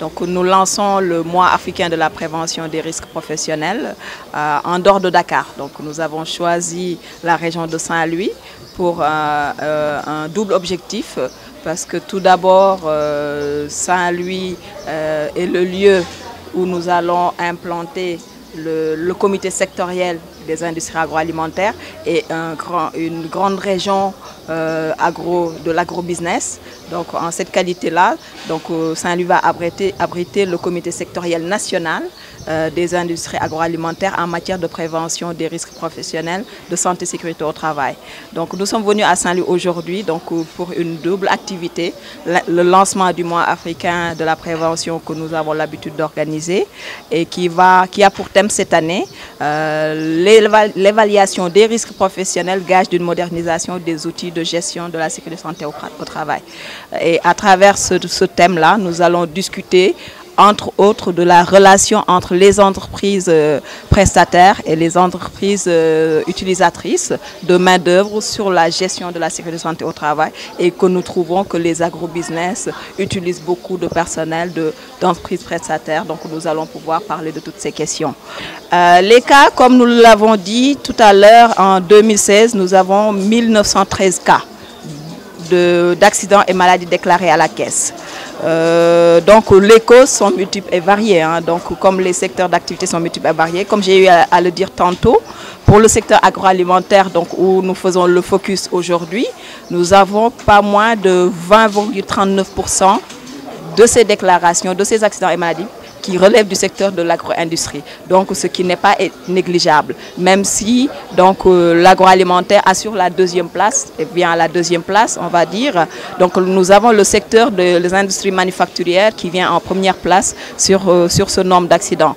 Donc nous lançons le mois africain de la prévention des risques professionnels euh, en dehors de Dakar. Donc nous avons choisi la région de Saint-Louis pour euh, euh, un double objectif parce que tout d'abord Saint-Louis est le lieu où nous allons implanter le, comité sectoriel des industries agroalimentaires et une grande région euh, agro, de l'agrobusiness. Donc en cette qualité-là, euh, Saint-Louis va abriter, le comité sectoriel national euh, des industries agroalimentaires en matière de prévention des risques professionnels de santé et sécurité au travail. Donc nous sommes venus à Saint-Louis aujourd'hui donc, pour une double activité, le lancement du mois africain de la prévention que nous avons l'habitude d'organiser et qui, a pour thème cette année l'évaluation des risques professionnels, gage d'une modernisation des outils de gestion de la sécurité santé au, travail. Et à travers ce thème-là, nous allons discuter entre autres de la relation entre les entreprises euh, prestataires et les entreprises euh, utilisatrices de main-d'œuvre sur la gestion de la sécurité santé au travail et que nous trouvons que les agrobusiness utilisent beaucoup de personnel d'entreprises prestataires. Donc nous allons pouvoir parler de toutes ces questions. Euh, les cas, comme nous l'avons dit tout à l'heure, en 2016, nous avons 1913 cas d'accidents et maladies déclarés à la caisse. Euh, donc les causes sont multiples et variées. Hein. donc comme les secteurs d'activité sont multiples et variés, comme j'ai eu à, le dire tantôt, pour le secteur agroalimentaire, donc où nous faisons le focus aujourd'hui, nous avons pas moins de 20,39% de ces déclarations, de ces accidents et maladies qui relève du secteur de l'agro-industrie. Donc ce qui n'est pas négligeable, même si donc euh, l'agroalimentaire assure la deuxième place, et bien la deuxième place, on va dire. Donc nous avons le secteur des industries manufacturières qui vient en première place sur, euh, sur ce nombre d'accidents.